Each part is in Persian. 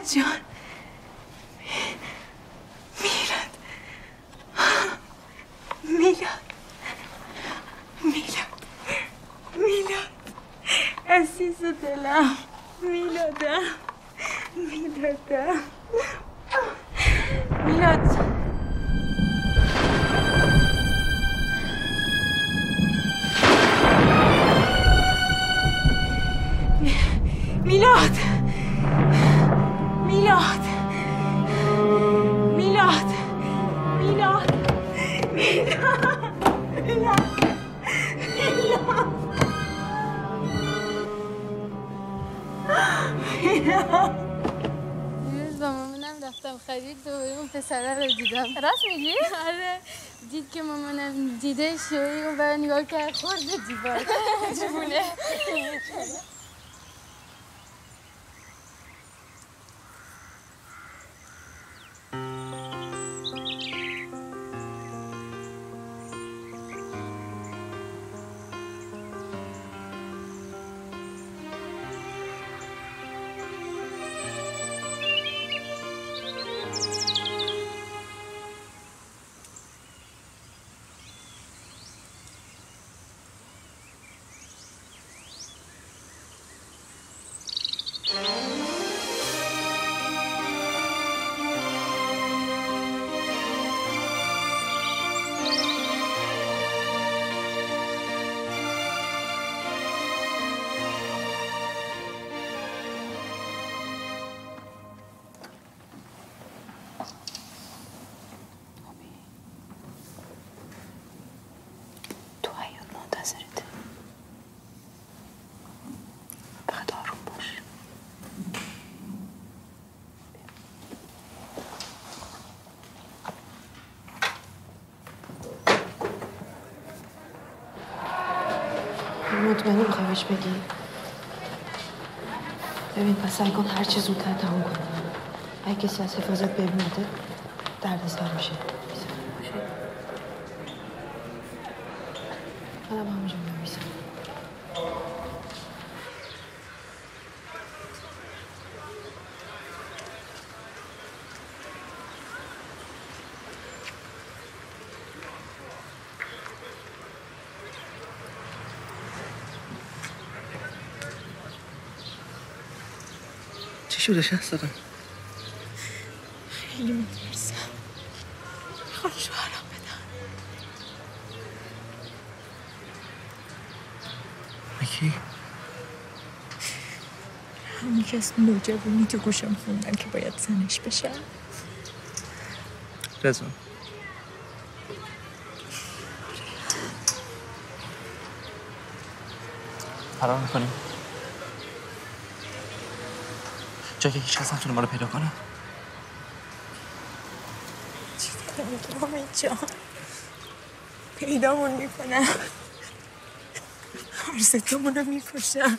میلاد جان. میلاد. میلاد. میلاد. میلاد. عزیز دلم. میلادم. میلادم. میلاد. میلاد. میلاد. میلاد. میلاد. میلاد. دیروز با مامانم رفتم خرید دوباره اون پسره رو دیدم. راست میگی؟ آره. دید که مامانم دیده شوی اون برای نگاه کرد خورد به دیوار جبونه منتظرته فقط آروم باش. مطمئنی می‌خوای بهش بگی. ببین پس سعی کن هر چی زودتر تموم کنی. اگه کسی از حفاظت ببینده دردسر میشه. منم همونجا میمیسم چی شده شهست دادم خیلی میترسم کی؟ همون که از نوجوانی تو گوشم خوندن که باید زنش بشم رضا. فرار می‌کنیم. جا که هیچ کس نتونه ما رو پیدا کنه. چی امید جان. پیدامون می‌کنم. Conversé como un amigo ya.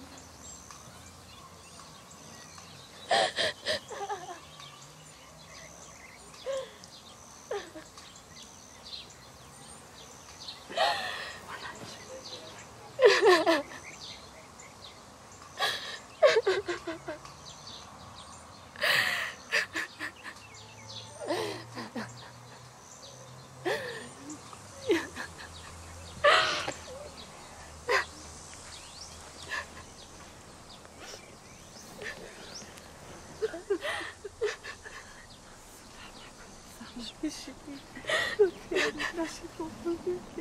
باید بریم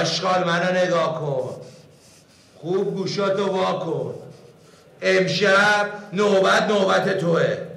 آشغال منو نگاه کن. خوب گوشاتو وا کن. امشب نوبت نوبت توه.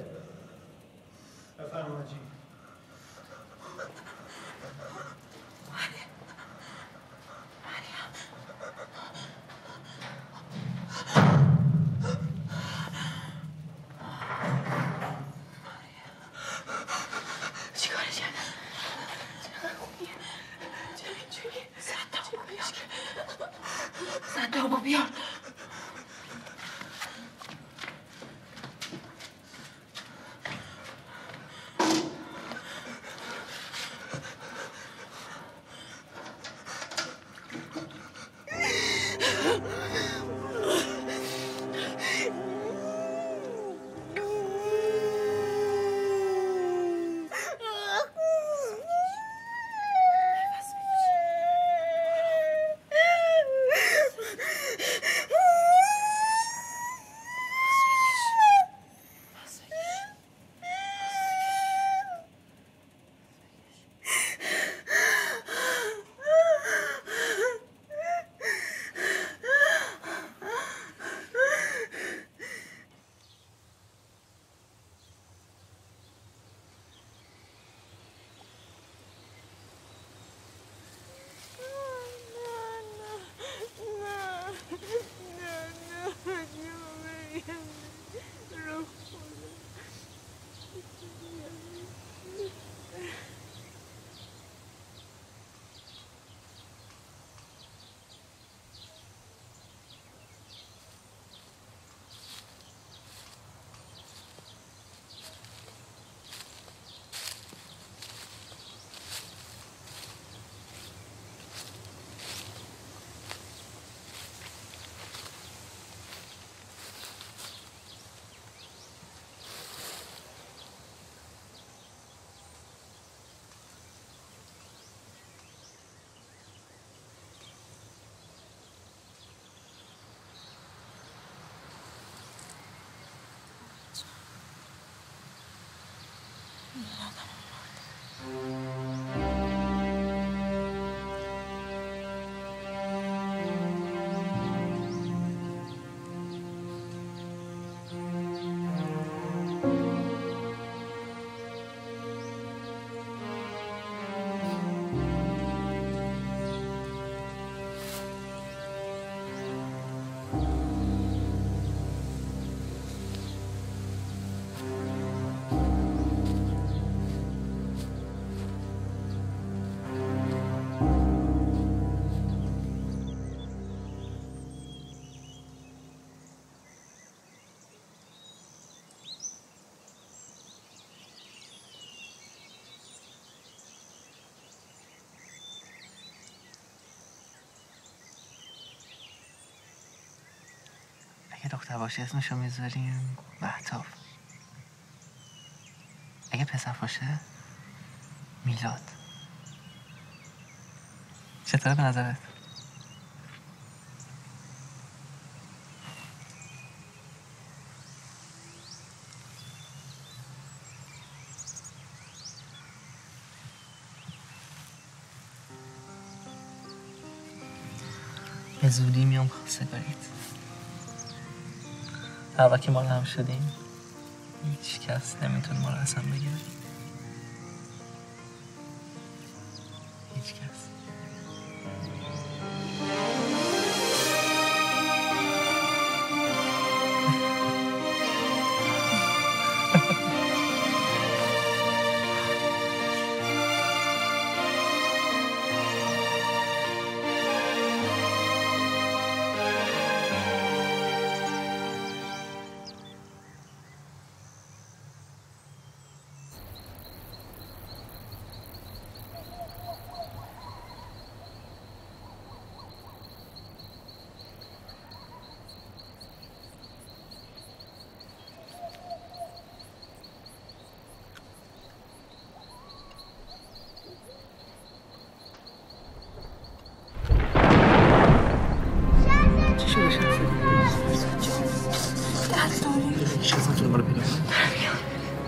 سواش اسمشو می‌ذاریم محتاب. اگه پسر باشه میلاد. چطور به نظرت؟ به زودی میام خواستگاریت هر وقت ما هم شدیم هیچ کس نمی‌تونه ما رو از هم بگیره هیچ کس.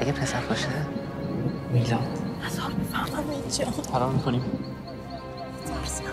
اگه پسر باشه. میلاد هزار می‌فهمم اینجا فرار می‌کنیم میلاد